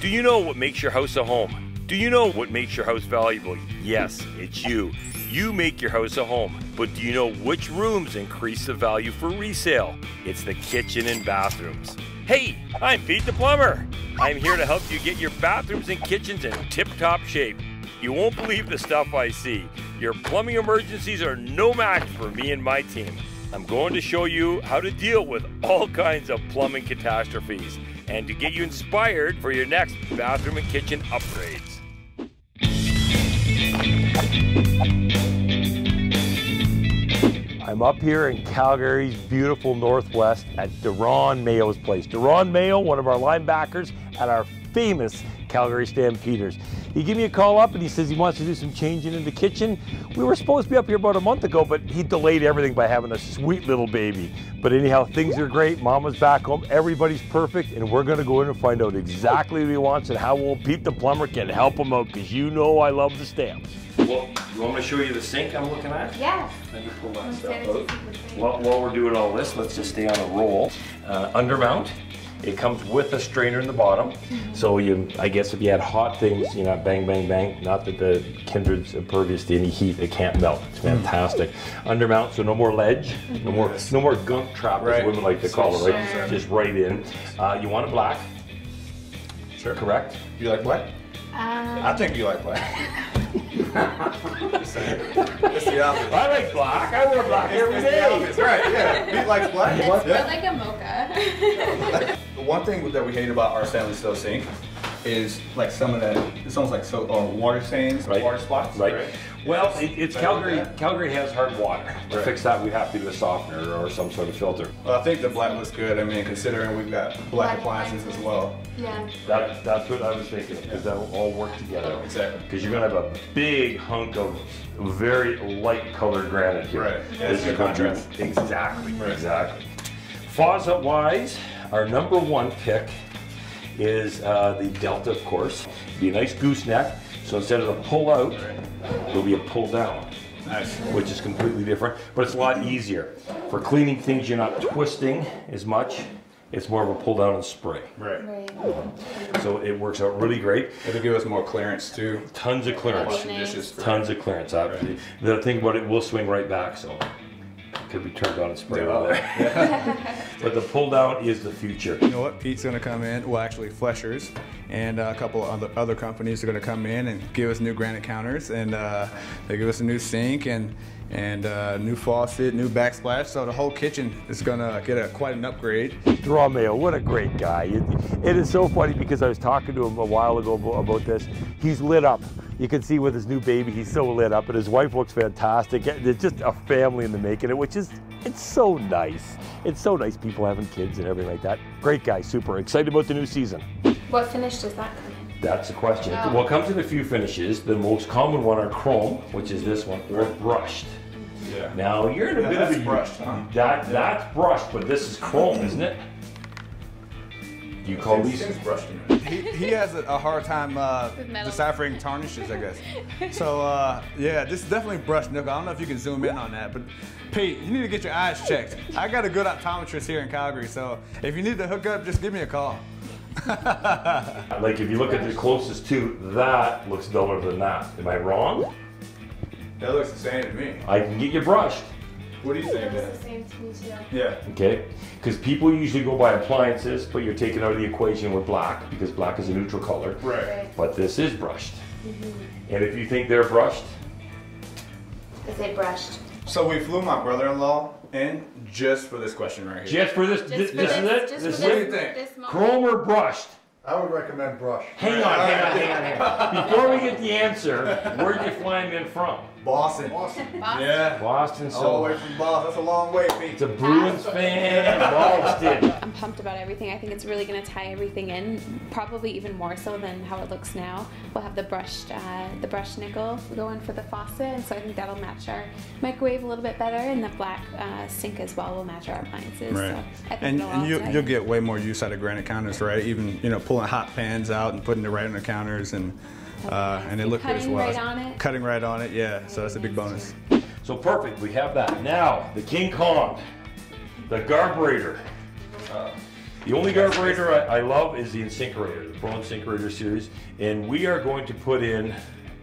Do you know what makes your house a home? Do you know what makes your house valuable? Yes, it's you. You make your house a home. But do you know which rooms increase the value for resale? It's the kitchen and bathrooms. Hey, I'm Pete the Plumber. I'm here to help you get your bathrooms and kitchens in tip top shape. You won't believe the stuff I see. Your plumbing emergencies are no match for me and my team. I'm going to show you how to deal with all kinds of plumbing catastrophes and to get you inspired for your next bathroom and kitchen upgrades. I'm up here in Calgary's beautiful Northwest at Deron Mayo's place. Deron Mayo, one of our linebackers at our famous Calgary Stampeders. He gave me a call up and he says he wants to do some changing in the kitchen. We were supposed to be up here about a month ago, but he delayed everything by having a sweet little baby. But anyhow, things are great. Mama's back home. Everybody's perfect. And we're going to go in and find out exactly what he wants and how old Pete the plumber can help him out because you know I love the stamps. Well, you want me to show you the sink I'm looking at? Yeah. Let me pull that Let's stuff out. to see the While, while we're doing all this, let's just stay on a roll. Uh, undermount. It comes with a strainer in the bottom. So you, I guess if you had hot things, you know, bang, bang, bang. Not that the Kindred's impervious to any heat. It can't melt. It's fantastic. Undermount, so no more ledge, no more, no more gunk trap, as women like to call it, right? Sure. Just right in. Uh, you want it black, Sure. correct? You like black? Um, I think you like black. Just. It's the opposite. I like black. I wear black every It's the day. opposite, right? Yeah. Pete likes black. it's Yeah. like a mocha. The one thing that we hate about our stainless steel sink is like some of that. It's almost like so or water stains, Right. water spots. Right. Well, it, it's Better Calgary. Calgary has hard water. To fix that, we have to do a softener or some sort of filter. Well, I think the black looks good. I mean, considering we've got black Black appliances as well. yeah. That, that's what I was thinking, because that'll all work together. Exactly. Because you're gonna have a big hunk of very light colored granite here. Right. Yeah, This is good contrast. Exactly, Right. exactly. Faucet wise, our number one pick is uh, the Delta, of course. Be a nice gooseneck. So instead of a pull out, it'll be a pull down. Nice. which is completely different, but it's a lot easier. For cleaning things, you're not twisting as much. It's more of a pull down and spray. Right. Right. So it works out really great. It'll give us more clearance too. Tons of clearance. Nice. Tons of clearance. Uh, The thing about it will swing right back, so could be turned on and sprayed Yeah. on there. but the pull down is the future. You know what? Pete's gonna come in. Well, actually, Fleshers and a couple of other other companies are gonna come in and give us new granite counters, and uh, they give us a new sink and and uh, new faucet, new backsplash. So the whole kitchen is gonna get a quite an upgrade. Romeo, what a great guy. It, it is so funny because I was talking to him a while ago about this. He's lit up. You can see with his new baby, he's so lit up, and his wife looks fantastic. It's just a family in the making, which is, it's so nice. It's so nice people having kids and everything like that. Great guy, super excited about the new season. What finish does that come in? That's the question. Oh. Well, it comes in a few finishes. The most common one are chrome, which is this one, or brushed. Yeah. Now you're in a Yeah, bit that's of a brushed, huh? That that's brushed, but this is chrome, isn't it? You call these? He, he has a, a hard time uh, With deciphering tarnishes, I guess. So uh, yeah, this is definitely brushed nickel. I don't know if you can zoom in on that, but Pete, you need to get your eyes checked. I got a good optometrist here in Calgary, so if you need to hook up, just give me a call. like if you look at the closest to, that looks duller than that. Am I wrong? That looks the same to me. I can get you brushed. What do you think, It's the same to me too. Yeah. Okay? Because people usually go by appliances, but you're taking out of the equation with black because black is a neutral color. Right. Right. But this is brushed. Mhm. And if you think they're brushed, Is it brushed? So we flew my brother-in-law in just for this question right here. just for this, Just this, for this is it? This is What do you think? This moment. Chrome or brushed? I would recommend brush. Hang on, hang on, hang on, hang on. Before we get the answer, where'd you fly him in from? Boston. Awesome. Yeah. Boston, So All the way from Boston. That's a long way, Pete. it's a Bruins fan, Boston. I'm pumped about everything. I think it's really going to tie everything in, probably even more so than how it looks now. We'll have the brushed, uh, the brushed nickel going for the faucet, and so I think that'll match our microwave a little bit better, and the black uh, sink as well will match our appliances. Right. So I think And, and you, you'll get way more use out of granite counters, right? Even, you know, pulling hot pans out and putting it right on the counters and, uh, and they look good as Cutting well. right on it. Cutting right on it, yeah. So that's a big bonus. So perfect, we have that. Now, the King Kong, the Garburator. The only garburator I, I love is the InSinkErator, the Pro InSinkErator series, and we are going to put in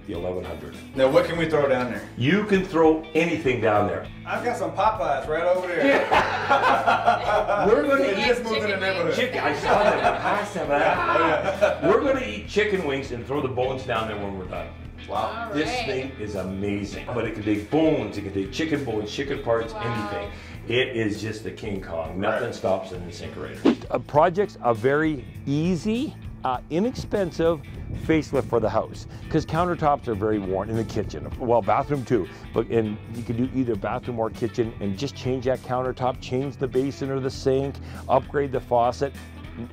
the 1100. Now, what can we throw down there? You can throw anything down there. I've got some Popeyes right over there. We're going to eat just moved in the neighborhood. chicken. I saw that. I saw that. We're going to eat chicken wings and throw the bones down there when we're done. Wow. This thing is amazing. But it can take bones, it can take chicken bones, chicken parts, anything. It is just the King Kong. Nothing Right. stops an InSinkErator. Uh, projects are very easy, uh, inexpensive facelift for the house because countertops are very worn in the kitchen. Well, bathroom too. But and you can do either bathroom or kitchen and just change that countertop, change the basin or the sink, upgrade the faucet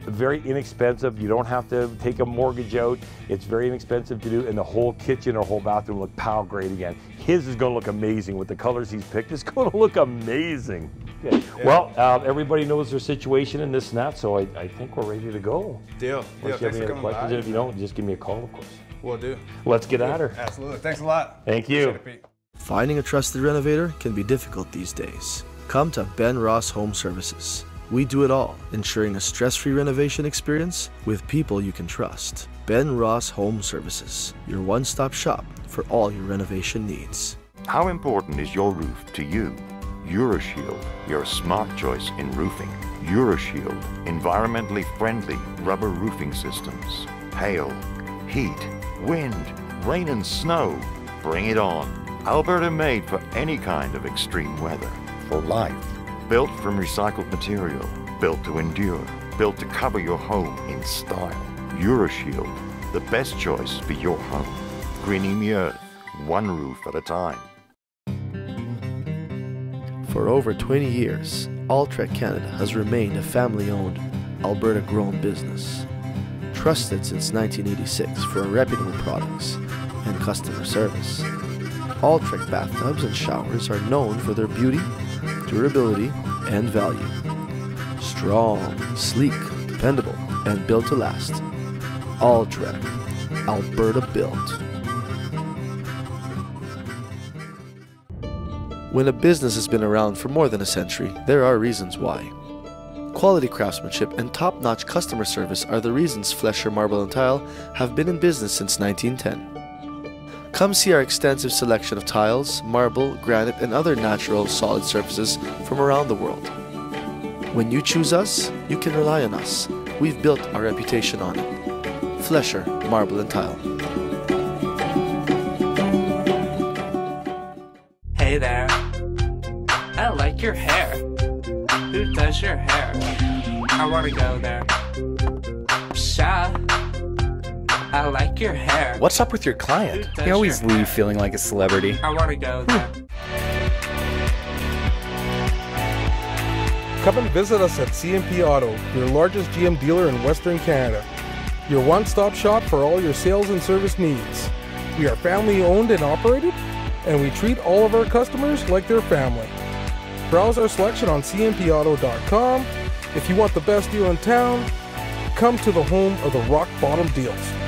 very inexpensive. You don't have to take a mortgage out. It's very inexpensive to do, and the whole kitchen or whole bathroom look pow great again. His is going to look amazing with the colors he's picked. It's going to look amazing. Okay. Well, uh, everybody knows their situation in this and that, so I, I think we're ready to go. Deal. Unless Deal. you have Thanks any for other coming questions, by. if you don't, just give me a call, of course. We'll do. Let's get at her. Absolutely. Thanks a lot. Thank you. Appreciate it, Pete. Finding a trusted renovator can be difficult these days. Come to Ben Ross Home Services. We do it all, ensuring a stress free renovation experience with people you can trust. Ben Ross Home Services, your one stop shop for all your renovation needs. How important is your roof to you? Euroshield, your smart choice in roofing. Euroshield, environmentally friendly rubber roofing systems. Hail, heat, wind, rain and snow. Bring it on. Alberta made for any kind of extreme weather. For life. Built from recycled material. Built to endure. Built to cover your home in style. Euroshield, the best choice for your home. Greening the earth, one roof at a time. For over 20 years, Alltrek Canada has remained a family owned, Alberta grown business. Trusted since 1986 for reputable products and customer service. Alltrek bathtubs and showers are known for their beauty, durability, and value. Strong, sleek, dependable, and built to last. Alltrek, Alberta built. When a business has been around for more than a century, there are reasons why. Quality craftsmanship and top notch customer service are the reasons Flesher Marble and Tile have been in business since 1910. Come see our extensive selection of tiles, marble, granite, and other natural solid surfaces from around the world. When you choose us, you can rely on us. We've built our reputation on it. Flesher Marble and Tile. Hey there. I like your hair. Who does your hair? I wanna go there. Sha. I like your hair. What's up with your client? Who does You always your hair? leave feeling like a celebrity. I wanna go hmm. there. Come and visit us at CMP Auto, your largest GM dealer in Western Canada. Your one stop shop for all your sales and service needs. We are family owned and operated, and we treat all of our customers like their family. Browse our selection on cmpauto.com. If you want the best deal in town, come to the home of the rock bottom deals.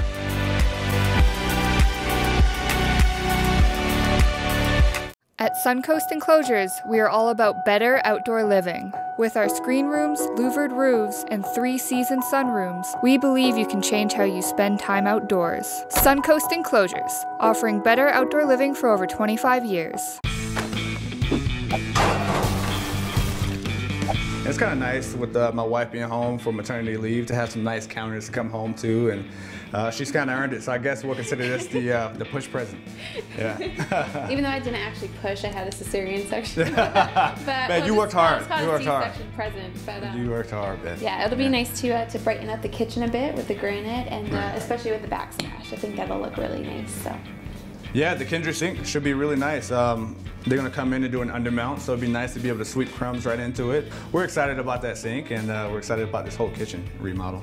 Suncoast Enclosures, we are all about better outdoor living. With our screen rooms, louvered roofs, and three season sunrooms, we believe you can change how you spend time outdoors. Suncoast Enclosures, offering better outdoor living for over 25 years. It's kind of nice with uh, my wife being home for maternity leave to have some nice counters to come home to, and uh, she's kind of earned it. So I guess we'll consider this the uh, the push present. Yeah. Even though I didn't actually push, I had a cesarean section. but Man, you worked hard. just call it You worked hard. Present. But, um, you worked hard, man. Yeah, it'll be nice to uh, to brighten up the kitchen a bit with the granite, and uh, especially with the backsplash. I think that'll look really nice. So. Yeah, the Kindred sink should be really nice. Um, they're gonna come in and do an undermount, so it'd be nice to be able to sweep crumbs right into it. We're excited about that sink, and uh, we're excited about this whole kitchen remodel.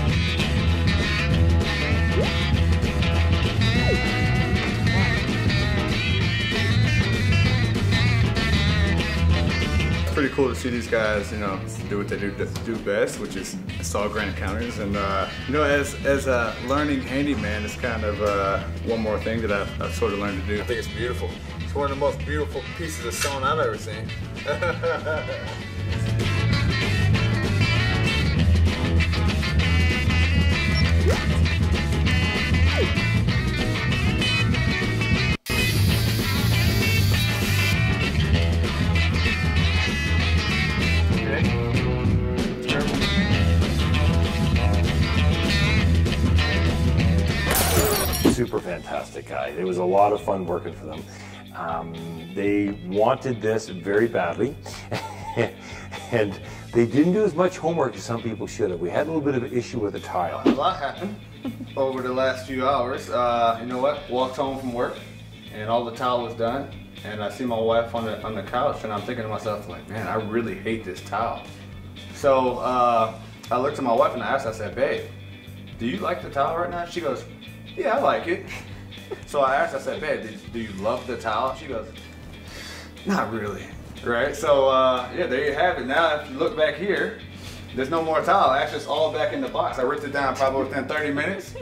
cool to see these guys, you know, do what they do do best, which is install granite counters. And uh, you know, as as a learning handyman, it's kind of uh, one more thing that I've, I've sort of learned to do. I think it's beautiful. It's one of the most beautiful pieces of stone I've ever seen. It was a lot of fun working for them. Um, they wanted this very badly, and they didn't do as much homework as some people should have. We had a little bit of an issue with the tile. A lot happened over the last few hours. Uh, you know what? Walked home from work, and all the tile was done. And I see my wife on the on the couch, and I'm thinking to myself, like, man, I really hate this tile. So uh, I looked at my wife and I asked, I said, babe, do you like the tile right now? She goes, yeah, I like it. So I asked, I said, babe, do you love the towel? She goes, not really. Right? So uh, yeah, there you have it. Now if you look back here, there's no more towel. Actually, it's all back in the box. I ripped it down probably within 30 minutes.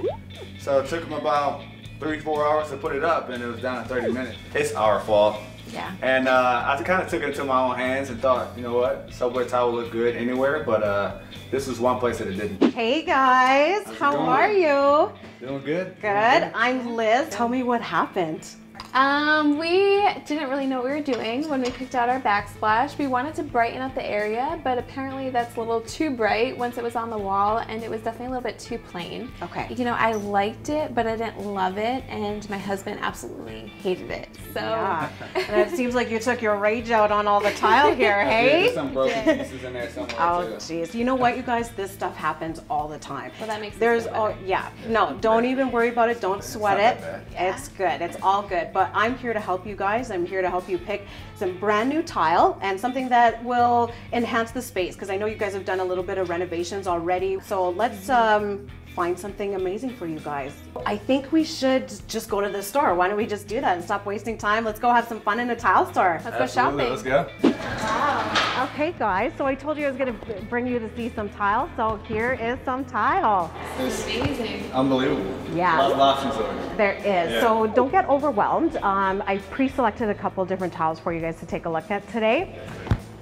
So it took them about three, four hours to put it up and it was down in 30 minutes. It's our fault. Yeah. And uh, I kind of took it into my own hands and thought, you know what, Subway towel look good anywhere, but uh, this was one place that it didn't. Hey guys, how are you? Doing good? Good. I'm Liz. Tell me what happened. Um, we didn't really know what we were doing when we picked out our backsplash. We wanted to brighten up the area, but apparently that's a little too bright once it was on the wall, and it was definitely a little bit too plain. Okay. You know, I liked it, but I didn't love it, and my husband absolutely hated it. So. Yeah. and it seems like you took your rage out on all the tile here, Yeah, hey? there's some broken pieces in there somewhere Oh, jeez. You know what, you guys? This stuff happens all the time. Well, that makes it There's, feel oh, yeah. No, don't even worry about it. Don't sweat it. that It's good. It's all good. But I'm here to help you guys. I'm here to help you pick some brand new tile and something that will enhance the space because I know you guys have done a little bit of renovations already. So let's um, find something amazing for you guys. I think we should just go to the store. Why don't we just do that and stop wasting time? Let's go have some fun in a tile store. Let's go Absolutely, shopping. Let's go. Wow. Okay, guys, so I told you I was going to bring you to see some tile. So here is some tile. Amazing. Unbelievable. Yeah. A lot of options over There is. Yeah. So don't get overwhelmed. Um, I pre-selected a couple different tiles for you guys to take a look at today.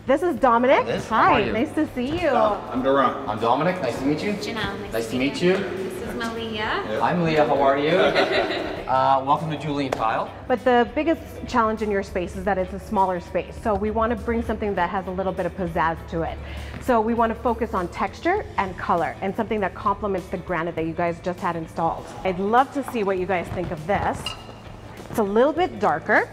This is Dominic. Liz, how Hi, are you? nice to see you. I'm Deron. I'm Dominic. Nice to meet you. Janelle, Nice to meet you. This is Malia. I'm Leah. How are you? uh, welcome to Julian Tile. But the biggest challenge in your space is that it's a smaller space. So we want to bring something that has a little bit of pizzazz to it. So we want to focus on texture and color and something that complements the granite that you guys just had installed. I'd love to see what you guys think of this. It's a little bit darker.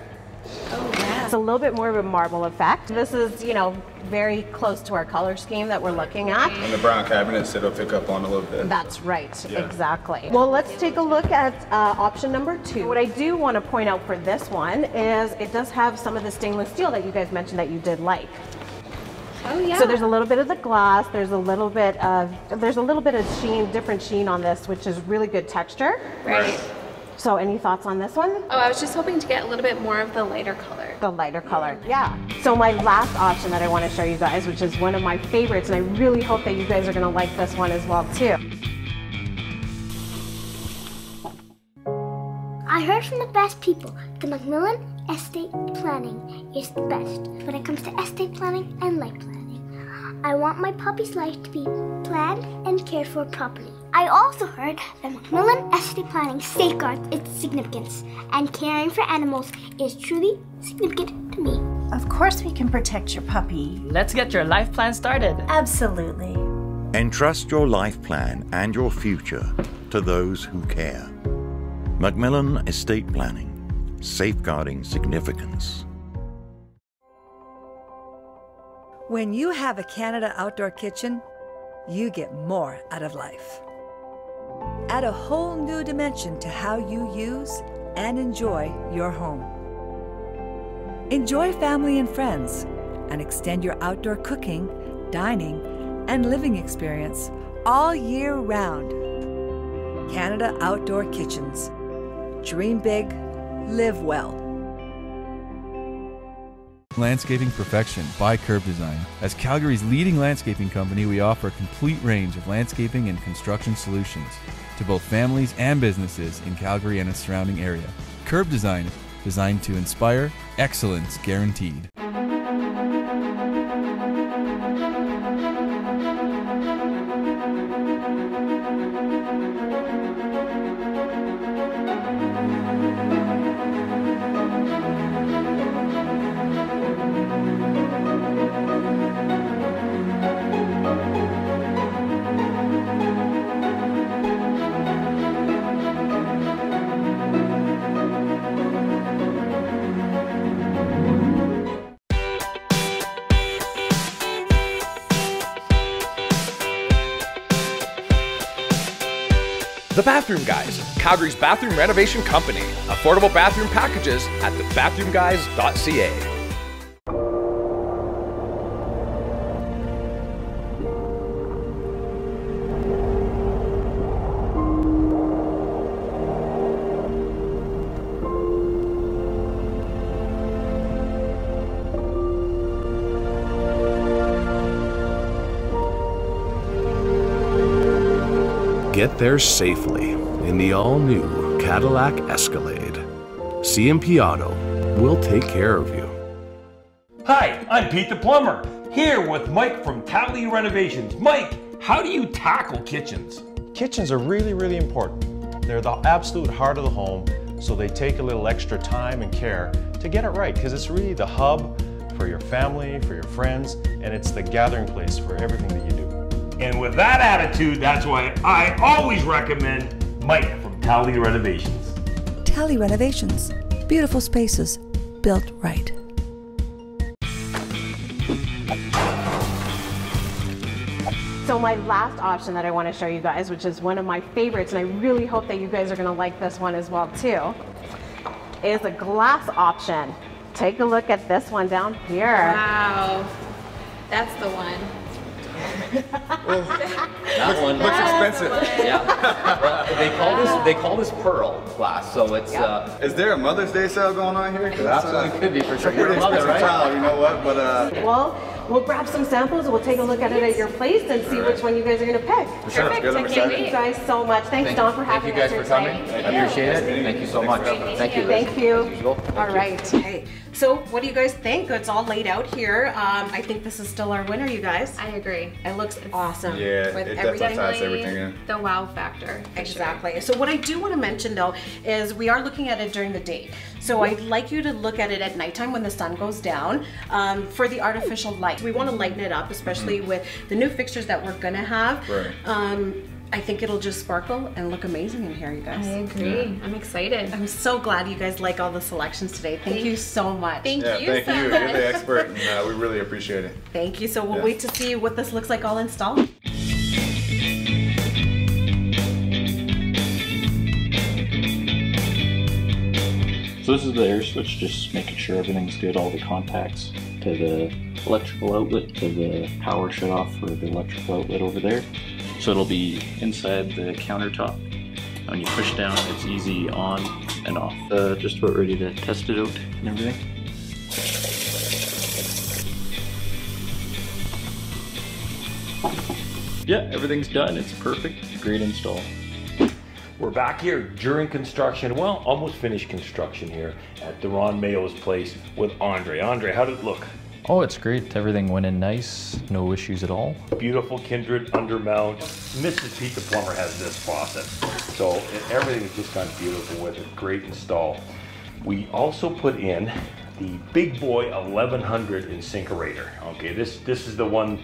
Oh, yeah. It's a little bit more of a marble effect. This is, you know, very close to our color scheme that we're looking at. And the brown cabinets, it'll pick up on a little bit. That's right, Yeah. exactly. Well, let's take a look at uh, option number two. What I do want to point out for this one is it does have some of the stainless steel that you guys mentioned that you did like. Oh, yeah. So there's a little bit of the glass, there's a little bit of, there's a little bit of sheen, different sheen on this, which is really good texture. Right. So any thoughts on this one? Oh, I was just hoping to get a little bit more of the lighter color. The lighter color, yeah. So my last option that I want to show you guys, which is one of my favorites, and I really hope that you guys are going to like this one as well too. I heard from the best people the Macmillan Estate Planning is the best when it comes to estate planning and life planning. I want my puppy's life to be planned and cared for properly. I also heard that Macmillan Estate Planning safeguards its significance, and caring for animals is truly significant to me. Of course, we can protect your puppy. Let's get your life plan started. Absolutely. Entrust your life plan and your future to those who care. Macmillan Estate Planning, safeguarding significance. When you have a Canada Outdoor Kitchen, you get more out of life. Add a whole new dimension to how you use and enjoy your home. Enjoy family and friends and extend your outdoor cooking, dining, and living experience all year round. Canada Outdoor Kitchens. Dream big, live well. Landscaping Perfection by Curb Design. As Calgary's leading landscaping company, we offer a complete range of landscaping and construction solutions to both families and businesses in Calgary and its surrounding area. Curb Design, designed to inspire, excellence guaranteed. Bathroom Guys, Calgary's bathroom renovation company. Affordable bathroom packages at thebathroomguys.ca. there safely in the all new Cadillac Escalade. CMP Auto will take care of you. Hi, I'm Pete the Plumber, here with Mike from Tally Renovations. Mike, how do you tackle kitchens? Kitchens are really, really important. They're the absolute heart of the home, so they take a little extra time and care to get it right because it's really the hub for your family, for your friends, and it's the gathering place for everything that you do. And with that attitude, that's why I always recommend Mike from Tally Renovations. Tally Renovations. Beautiful spaces built right. So my last option that I want to show you guys, which is one of my favorites, and I really hope that you guys are going to like this one as well too, is a glass option. Take a look at this one down here. Wow. That's the one. That one looks expensive. Yeah. Well, they call this they call this pearl glass, so it's uh, Is there a Mother's Day sale going on here? 'Cause that's, Absolutely could be for sure. It's a You're pretty a mother, expensive right? child, you know what? But uh, Well, we'll grab some samples. We'll take a look at it at your place and see which one you guys are going to pick. For sure. Perfect. Good, I'm Thank excited. you guys so much. Thanks, Thank- Don, for having us. thank you guys for coming. I appreciate it. Thank you so much. Thank you. Thank you. As usual. Thank All you. right. Okay. So, what do you guys think? It's all laid out here. Um, I think this is still our winner, you guys. I agree. It looks awesome. Yeah, With it definitely everything, ties everything in. The wow factor. for Exactly. So what I do want to mention though is we are looking at it during the day. So I'd like you to look at it at nighttime when the sun goes down um, for the artificial light. We want to lighten it up, especially with the new fixtures that we're gonna have. Right. Um, I think it'll just sparkle and look amazing in here, you guys. I agree. I'm excited. I'm so glad you guys like all the selections today. Thank, Thank- you so much. Thank yeah, you thank so you. much. You're the expert, and uh, we really appreciate it. Thank you. So we'll Yeah. wait to see what this looks like all installed. So this is the air switch, just making sure everything's good, all the contacts to the electrical outlet, to the power shut off for the electrical outlet over there. So it'll be inside the countertop. When you push down, it's easy on and off. Uh, just about ready to test it out and everything. Yeah, everything's done. It's perfect. Great install. We're back here during construction, well, almost finished construction here at Deron Mayo's place with Andre. Andre, how did it look? Oh, it's great. Everything went in nice. No issues at all. Beautiful Kindred undermount. Mrs. Pete the Plumber has this faucet. So it- everything's just gone beautiful with it. Great install. We also put in the Big Boy 1100 InSinkErator. Okay, this this is the one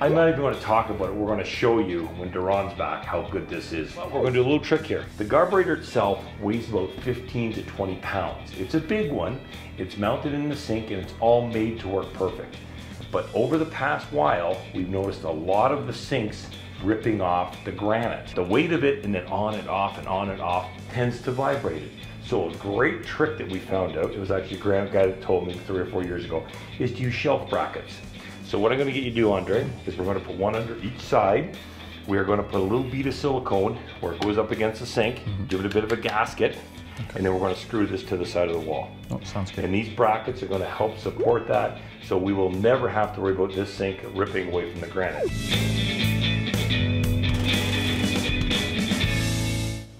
I'm not even going to talk about it. We're going to show you when Deron's back how good this is. We're going to do a little trick here. The garburator itself weighs about 15 to 20 pounds. It's a big one. It's mounted in the sink and it's all made to work perfect. But over the past while, we've noticed a lot of the sinks ripping off the granite. The weight of it and then on and off and on and off tends to vibrate it. So a great trick that we found out, it was actually a grant guy that told me three or four years ago, is to use shelf brackets. So what I'm gonna get you to do, Andre, is we're gonna put one under each side. we are going to put a little bead of silicone where it goes up against the sink, Mm-hmm. give it a bit of a gasket, and then we're going to screw this to the side of the wall. Oh, sounds good. And these brackets are going to help support that, so we will never have to worry about this sink ripping away from the granite.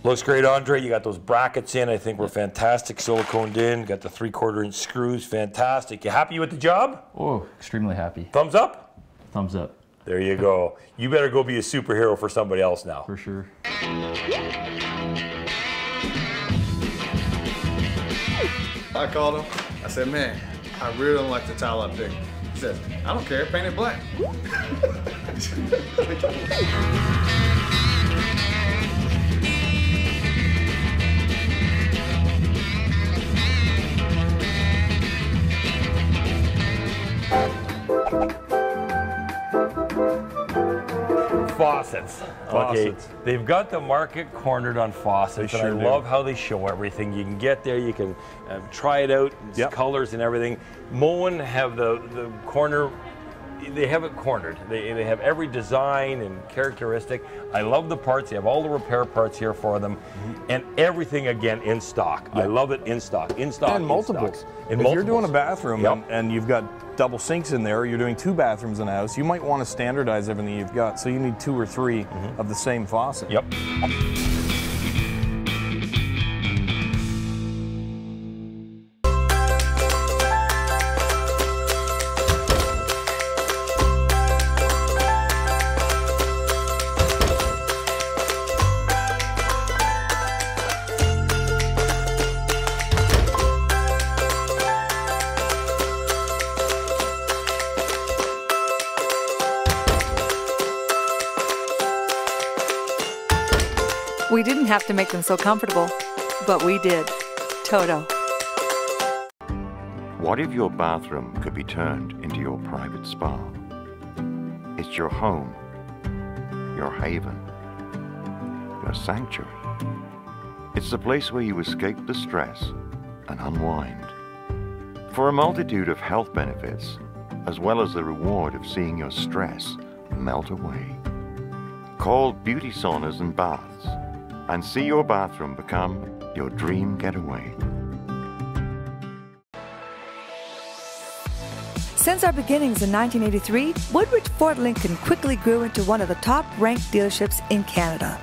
Looks great, Andre. You got those brackets in. I think we're fantastic. Siliconed in. Got the three quarter inch screws. Fantastic. You happy with the job? Oh, extremely happy. Thumbs up? Thumbs up. There you go. You better go be a superhero for somebody else now. For sure. I called him. I said, man, I really don't like the tile I picked. He says, I don't care, paint it black. Faucets. Okay. Faucets. They've got the market cornered on faucets, They and I do. love how they show everything. You can get there, you can uh, try it out, it's colors and everything. Moen have the, the corner, they have it cornered. They, they have every design and characteristic. I love the parts. They have all the repair parts here for them, Mm-hmm. and everything again in stock. I love it in stock. In stock. and in multiples. stocks. if In you're doing a bathroom Yep. and, and you've got double sinks in there, you're doing two bathrooms in a house, you might want to standardize everything you've got. So you need two or 3 of the same faucet. Yep. To make them so comfortable, but we did. Toto. What if your bathroom could be turned into your private spa? It's your home, your haven, your sanctuary. It's the place where you escape the stress and unwind. For a multitude of health benefits, as well as the reward of seeing your stress melt away. Call Beauty Saunas and Baths and see your bathroom become your dream getaway. Since our beginnings in 1983, Woodridge Ford Lincoln quickly grew into one of the top ranked dealerships in Canada.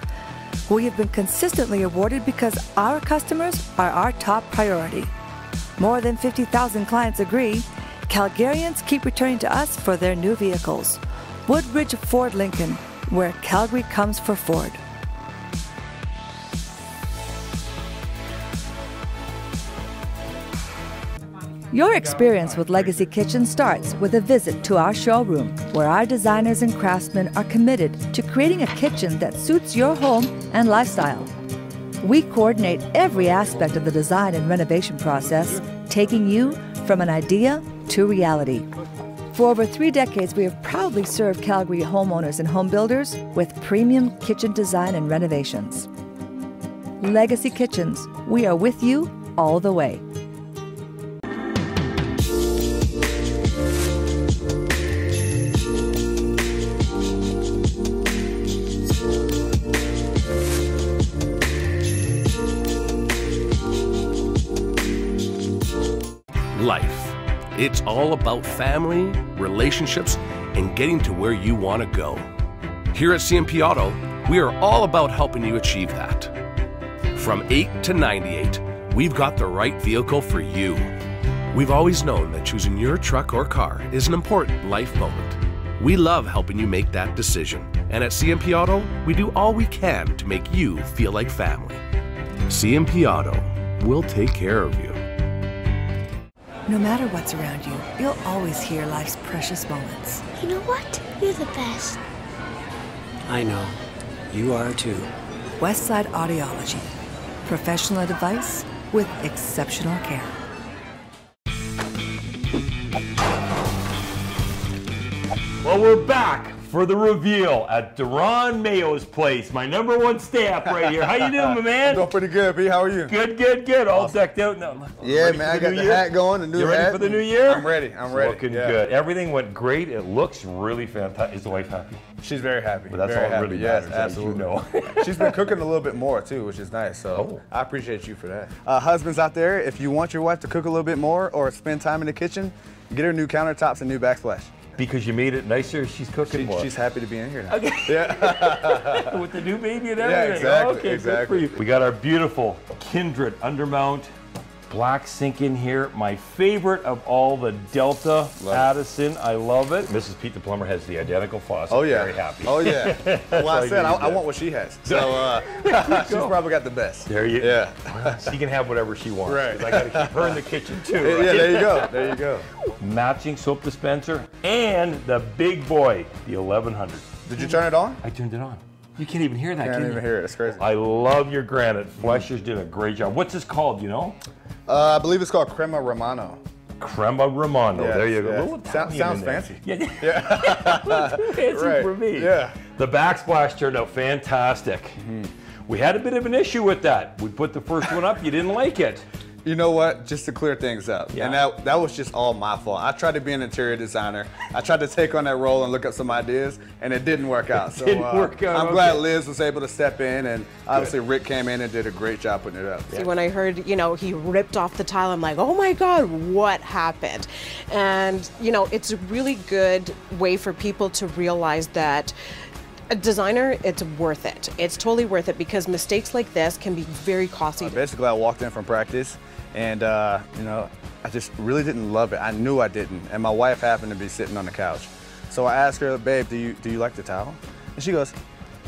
We have been consistently awarded because our customers are our top priority. More than 50,000 clients agree. Calgarians keep returning to us for their new vehicles. Woodridge Ford Lincoln, where Calgary comes for Ford. Your experience with Legacy Kitchen starts with a visit to our showroom, where our designers and craftsmen are committed to creating a kitchen that suits your home and lifestyle. We coordinate every aspect of the design and renovation process, taking you from an idea to reality. For over three decades, we have proudly served Calgary homeowners and home builders with premium kitchen design and renovations. Legacy Kitchens, we are with you all the way. It's all about family, relationships, and getting to where you want to go. Here at CMP Auto, we are all about helping you achieve that. From 8 to 98, we've got the right vehicle for you. We've always known that choosing your truck or car is an important life moment. We love helping you make that decision, and at CMP Auto, we do all we can to make you feel like family. CMP Auto, we'll take care of you. No matter what's around you, you'll always hear life's precious moments. You know what? You're the best. I know. You are too. Westside Audiology. Professional advice with exceptional care. Well, we're back for the reveal at Deron Mayo's place, my number one staff right here. How you doing, my man? Doing pretty good, P. How are you? Good, good, good. All decked out now. Yeah, man. I got the year? hat going, the new You ready hat. for the new year? I'm ready. I'm ready. Looking Yeah. good. Everything went great. It looks really fantastic. Is the wife happy? She's very happy. But that's very all happy. really yes, matters, as you know. She's been cooking a little bit more too, which is nice. So I appreciate you for that. Uh, husbands out there, if you want your wife to cook a little bit more or spend time in the kitchen, get her new countertops and new backsplash. Because you made it nicer, she's cooking She- more. She's happy to be in here now. Okay. Yeah. With the new baby and everything. Yeah, exactly, Okay, exactly. good for you. We got our beautiful Kindred Undermount black sink in here. My favorite of all the Delta Addison. I love it. Mrs. Pete the plumber has the identical faucet. Oh yeah. Very happy. Oh yeah. Well, I said I, I want what she has. So uh, she's probably got the best. There you go. Yeah. she can have whatever she wants. Right. 'cause I got to keep her in the kitchen too. Yeah, there you go. There you go. Matching soap dispenser and the big boy, the 1100. Did you turn it on? I turned it on. You can't even hear that. Can't can even you? hear it. It's crazy. I love your granite. Fleshers did a great job. What's this called? You know? Uh, I believe it's called Crema Romano. Crema Romano. Yes, there you go. yes. A little Sound- Italian sounds in there. fancy. Yeah. fancy Right. for me. Yeah. The backsplash turned out fantastic. Mm-hmm. We had a bit of an issue with that. We put the first one up. You didn't like it. You know what? Just to clear things up. Yeah. And that, that was just all my fault. I tried to be an interior designer. I tried to take on that role and look up some ideas, and it didn't work out. So didn't uh, work out, I'm glad. Liz was able to step in, and obviously Rick came in and did a great job putting it up. See, when I heard, you know, he ripped off the tile, I'm like, oh my God, what happened? And, you know, it's a really good way for people to realize that a designer, it's worth it. It's totally worth it because mistakes like this can be very costly. Basically, I walked in from practice, and uh, you know, I just really didn't love it. I knew I didn't, and my wife happened to be sitting on the couch. So I asked her, "Babe, do you do you like the towel?" And she goes,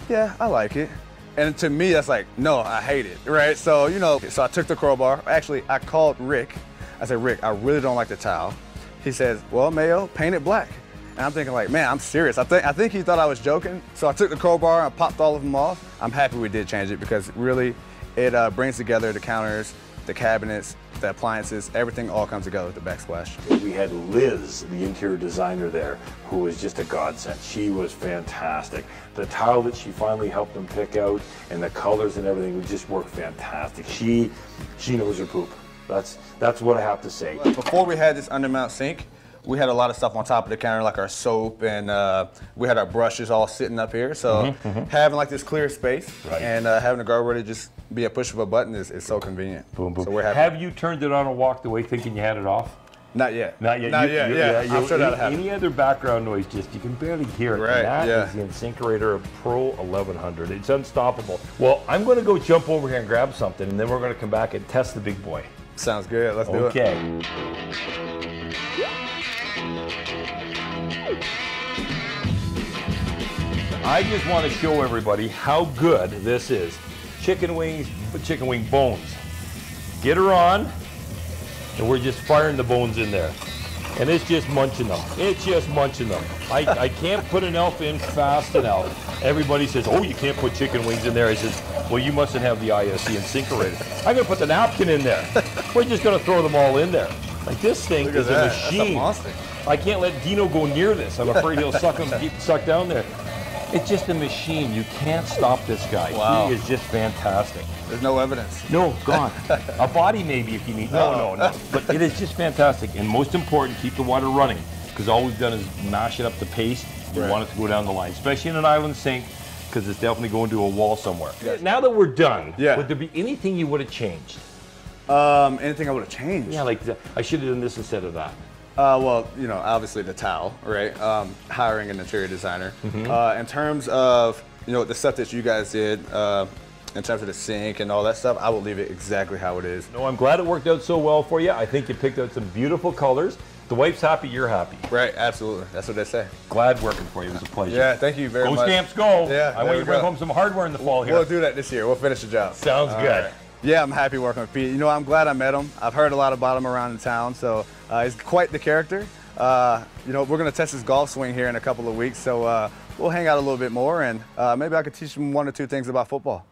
"Yeah, I like it." And to me, that's like, no, I hate it, right? So you know, so I took the crowbar. Actually, I called Rick. I said, Rick, I really don't like the towel. He says, Well, Mayo, paint it black. And I'm thinking like, man, I'm serious. I think I think he thought I was joking. So I took the crowbar and popped all of them off. I'm happy we did change it because really, it uh, brings together the counters, the cabinets, the appliances, everything all comes together with the backsplash. We had Liz, the interior designer there, who was just a godsend. She was fantastic. The tile that she finally helped them pick out and the colors and everything would just work fantastic. She she knows her poop. That's that's what I have to say. Before we had this undermount sink, we had a lot of stuff on top of the counter, like our soap, and uh, we had our brushes all sitting up here. So Mhm, mhm. having like this clear space Right. and uh, having the garburator to just be a push of a button is, is so convenient. Boom, boom. So we're happy. Have you turned it on and walked away thinking you had it off? Not yet. Not yet. Not You- yet. you- yeah, you- I'm sure that'll any, happen. any other background noise, just you can barely hear it. Right, that yeah. is the InSinkerator Pro 1100. It's unstoppable. Well, I'm going to go jump over here and grab something, and then we're going to come back and test the big boy. Sounds good. Let's do it. Okay. I just want to show everybody how good this is. Chicken wings, chicken wing bones. Get her on, and we're just firing the bones in there. And it's just munching them. It's just munching them. I, I can't put an elf in fast enough. Everybody says, oh, you can't put chicken wings in there. I says, well, you mustn't have the ISC InSinkErator. I'm going to put the napkin in there. We're just going to throw them all in there. Like this thing is a that. A machine. monster. I can't let Dino go near this. I'm afraid he'll suck him, get sucked down there. It's just a machine. You can't stop this guy. Wow. He is just fantastic. There's no evidence. No, gone. a body maybe if you need. No, no, no. But it is just fantastic. And most important, keep the water running. Because all we've done is mash it up the paste. You Right. want it to go down the line, especially in an island sink, because it's definitely going to a wall somewhere. Now that we're done, Yeah. would there be anything you would have changed? Um, anything I would have changed? Yeah, like I should have done this instead of that. Uh, well, you know, obviously the towel, right? Um, hiring an interior designer. Mhm. Uh, in terms of, you know, the stuff that you guys did, uh, in terms of the sink and all that stuff, I will leave it exactly how it is. No, I'm glad it worked out so well for you. I think you picked out some beautiful colors. The wife's happy, you're happy. Right, absolutely. That's what they say. Glad working for you. It was a pleasure. Yeah, thank you very go much. Stamps, go. Yeah, I want you to bring go. home some hardware in the fall here. We'll do that this year. We'll finish the job. Sounds All good. right. Yeah, I'm happy working with Pete. You know, I'm glad I met him. I've heard a lot about him around the town, so uh, he's quite the character. Uh, you know, we're going to test his golf swing here in a couple of weeks, so uh, we'll hang out a little bit more, and uh, maybe I could teach him one or two things about football.